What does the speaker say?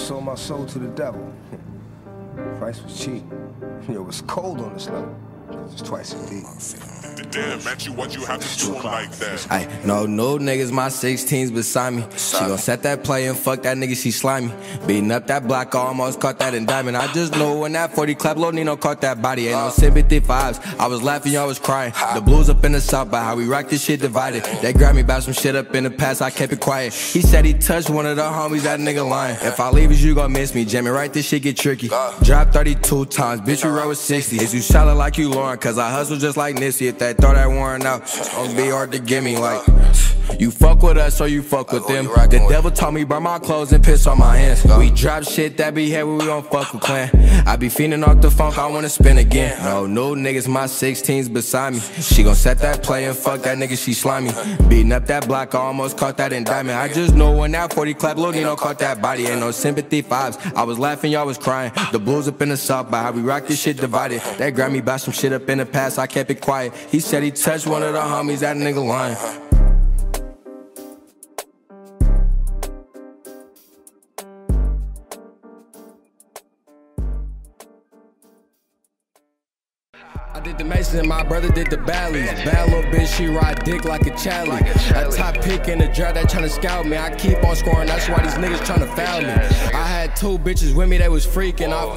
sold my soul to the devil. Price was cheap. It was cold on this level. It's twice as deep. Damn, man, you what you have to do 'em like that. Ay, no, no niggas, my 16s beside me. She gon' set that play and fuck that nigga, she slimy. Beating up that block, almost caught that in diamond. I just know when that 40 clap, Lil Nino caught that body. Ain't no sympathy vibes. I was laughing, y'all was crying. The blues up in the south, but how we rock this shit divided. They grabbed me about some shit up in the past, I kept it quiet. He said he touched one of the homies, that nigga lying. If I leave, is you gon' miss me. Jamie, right, this shit get tricky. Drop 32 times, bitch, you roll with 60. Is you solid like you Lauren? Cause I hustle just like Nipsey. If that thought I worn out, don't be hard to give me like. You fuck with us or you fuck with them. The devil told me burn my clothes and piss on my hands. We drop shit that be heavy, we don't fuck with clan. I be fiending off the funk, I wanna spin again. No, no niggas, my 16s beside me. She gon' set that play and fuck that nigga, she slimy. Beating up that block, I almost caught that in diamond. I just know when that 40 clap, Lil Nino caught that body. Ain't no sympathy vibes. I was laughing, y'all was crying. The blues up in the south, by how we rock this shit divided. Grabbed me by some shit up in the past, I kept it quiet. He said he touched one of the homies, that nigga lying. I did the Mason and my brother did the Bally's. Bad little bitch, she ride dick like a Charlie. A top pick in the draft, they tryna scout me. I keep on scoring, that's why these niggas tryna foul me. I had two bitches with me, they was freaking. I